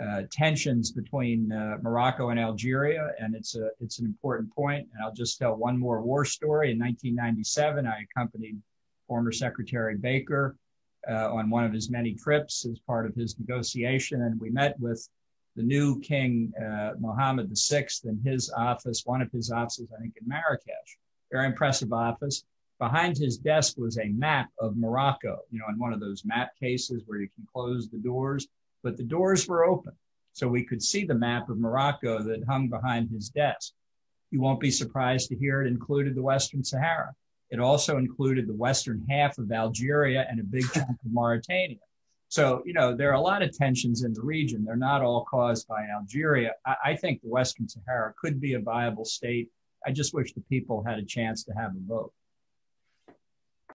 uh, tensions between uh, Morocco and Algeria, and it's a it's an important point. And I'll just tell one more war story. In 1997, I accompanied former Secretary Baker uh, on one of his many trips as part of his negotiation, and we met with the new King uh, Mohammed VI in his office, one of his offices, I think, in Marrakesh. Very impressive office. Behind his desk was a map of Morocco, you know, in one of those map cases where you can close the doors but the doors were open. So we could see the map of Morocco that hung behind his desk. You won't be surprised to hear it included the Western Sahara. It also included the western half of Algeria and a big chunk of Mauritania. So, you know, there are a lot of tensions in the region. They're not all caused by Algeria. I, I think the Western Sahara could be a viable state. I just wish the people had a chance to have a vote.